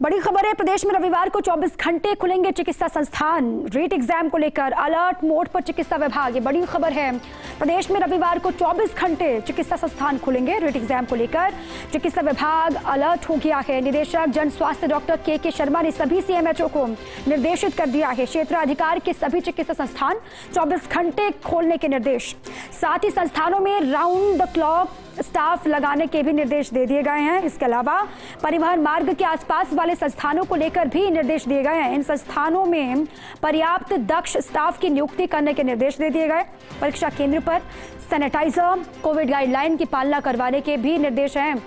बड़ी खबर है, प्रदेश में रविवार को 24 घंटे खुलेंगे चिकित्सा संस्थान। रेट एग्ज़ाम को लेकर अलर्ट, मोड पर चिकित्सा विभाग, ये बड़ी खबर है। प्रदेश में रविवार को 24 घंटे चिकित्सा संस्थान खुलेंगे, रीट एग्ज़ाम को लेकर। चिकित्सा विभाग अलर्ट हो गया है। निदेशक जन स्वास्थ्य डॉक्टर के के शर्मा ने सभी सीएमएचओ को निर्देशित कर दिया है। क्षेत्र अधिकार के सभी चिकित्सा संस्थान चौबीस घंटे खोलने के निर्देश। साथ ही संस्थानों में राउंड द क्लॉक स्टाफ लगाने के भी निर्देश दे दिए गए हैं। इसके अलावा परिवहन मार्ग के आसपास वाले संस्थानों को लेकर भी निर्देश दिए गए हैं। इन संस्थानों में पर्याप्त दक्ष स्टाफ की नियुक्ति करने के निर्देश दे दिए गए। परीक्षा केंद्र पर सैनिटाइजर, कोविड गाइडलाइन की पालना करवाने के भी निर्देश हैं।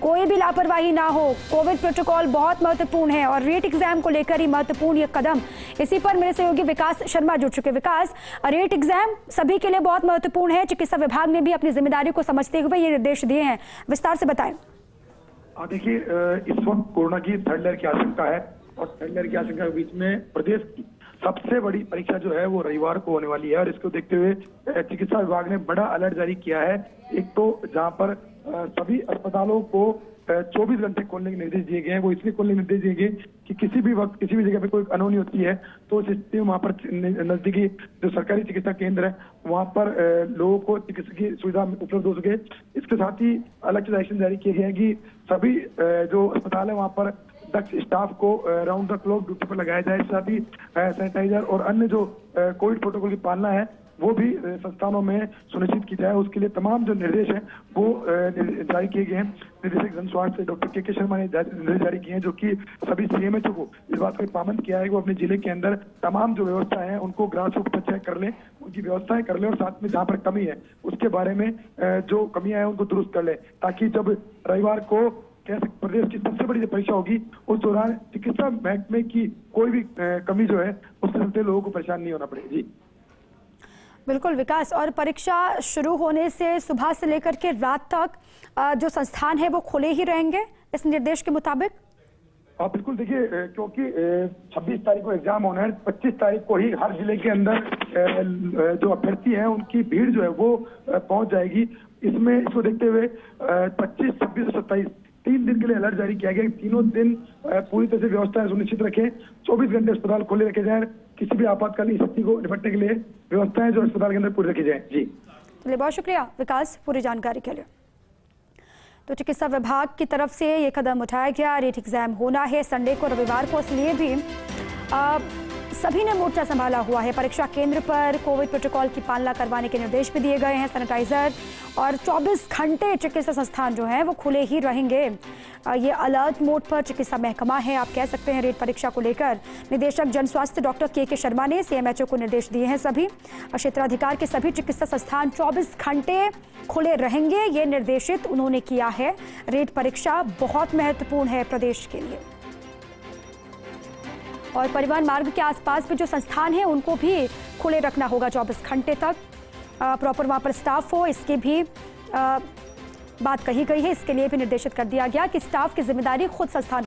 कोई भी लापरवाही ना हो, कोविड प्रोटोकॉल बहुत महत्वपूर्ण है और रेट एग्ज़ाम को लेकर ही महत्वपूर्ण ये कदम। इसी पर मेरे सहयोगी विकास शर्मा जुड़ चुके विकास, रेट एग्ज़ाम सभी के लिए बहुत महत्वपूर्ण है। चिकित्सा विभाग ने भी अपनी ज़िम्मेदारी को समझते हुए ये निर्देश दिए हैं। विस्तार से बताएँ। देखिए इस वक्त कोरोना की थर्ड लहर की आशंका है और थर्ड लहर की आशंका के बीच में प्रदेश की सबसे बड़ी परीक्षा जो है वो रविवार को होने वाली है और इसको देखते हुए चिकित्सा विभाग ने बड़ा अलर्ट जारी किया है। एक तो जहाँ पर सभी अस्पतालों को 24 घंटे खोलने के निर्देश दिए गए हैं, वो इसलिए खोलने के निर्देश दिए गए कि किसी भी वक्त, किसी भी जगह पे कोई अनहोनी होती है तो स्थिति में वहाँ पर नजदीकी जो सरकारी चिकित्सा केंद्र है, वहाँ पर लोगों को चिकित्सा की सुविधा उपलब्ध हो सके। इसके साथ ही अलग से डायरेक्शन जारी किए गए हैं कि सभी जो अस्पताल है, वहाँ पर दक्ष स्टाफ को राउंड द क्लॉक ड्यूटी पर लगाया जाए। साथ ही सैनिटाइजर और अन्य जो कोविड प्रोटोकॉल की पालना है वो भी संस्थानों में सुनिश्चित की जाए, उसके लिए तमाम जो निर्देश हैं, वो जारी किए गए हैं। निदेशक जन स्वास्थ्य, डॉक्टर के के शर्मा ने निर्देश जारी किए हैं, जो कि सभी सीएमएचओ को इस बात का पाबंद किया है वो अपने ज़िले के अंदर तमाम जो व्यवस्था है, उनको ग्रास रूट पर चेक कर लें, उनकी व्यवस्थाएँ कर लें और साथ में जहाँ पर कमी है, उसके बारे में जो कमियाँ हैं, उनको दुरुस्त कर लें, ताकि जब रविवार को प्रदेश की सबसे बड़ी जो परीक्षा होगी, उस दौरान चिकित्सा महकमे की कोई भी कमी जो है, उससे चलते लोगों को परेशान नहीं होना पड़ेगा। जी। बिल्कुल विकास। और परीक्षा शुरू होने से सुबह से लेकर के रात तक जो संस्थान है वो खुले ही रहेंगे इस निर्देश के मुताबिक? हाँ बिल्कुल। देखिए क्योंकि 26 तारीख को एग्ज़ाम होना है 25 तारीख को ही हर ज़िले के अंदर जो अभ्यर्थी हैं उनकी भीड़ जो है वो पहुँच जाएगी। इसमें इसको देखते हुए 25, 26 और 27 तीन दिन के लिए अलर्ट जारी किया गया तीनों दिन पूरी तरह से व्यवस्था सुनिश्चित रखें। 24 घंटे अस्पताल खोले रखे जाए किसी भी आपातकालीन स्थिति को निपटने के लिए व्यवस्थाएँ जो अस्पताल के अंदर पूरी रखी जाए। जी। चलिए बहुत शुक्रिया विकास पूरी जानकारी के लिए। तो चिकित्सा विभाग की तरफ़ से ये कदम उठाया गया रेट एग्ज़ाम होना है। संडे को रविवार को इसलिए भी आ, सभी ने मोर्चा संभाला हुआ है। परीक्षा केंद्र पर कोविड प्रोटोकॉल की पालना करवाने के निर्देश भी दिए गए हैं सैनिटाइजर। और 24 घंटे चिकित्सा संस्थान जो है, वो खुले ही रहेंगे। ये अलर्ट मोड पर चिकित्सा महकमा है, आप कह सकते हैं, रेट परीक्षा को लेकर। निदेशक जन स्वास्थ्य डॉक्टर के के शर्मा ने सीएमएचओ को निर्देश दिए हैं सभी। क्षेत्राधिकार के सभी चिकित्सा संस्थान 24 घंटे खुले रहेंगे, ये निर्देशित उन्होंने किया है। रेट परीक्षा बहुत महत्वपूर्ण है प्रदेश के लिए। और परिवहन मार्ग के आसपास भी जो संस्थान है उनको भी खुले रखना होगा 24 घंटे तक। प्रॉपर वहाँ पर स्टाफ हो इसकी भी आ, बात कही गई है। इसके लिए भी निर्देशित कर दिया गया कि स्टाफ की ज़िम्मेदारी खुद संस्थान